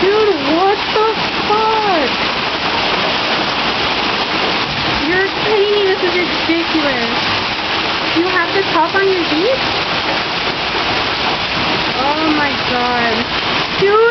Dude, what the fuck? You're kidding me. This is ridiculous. You have the top on your Jeep? Oh my god. Dude.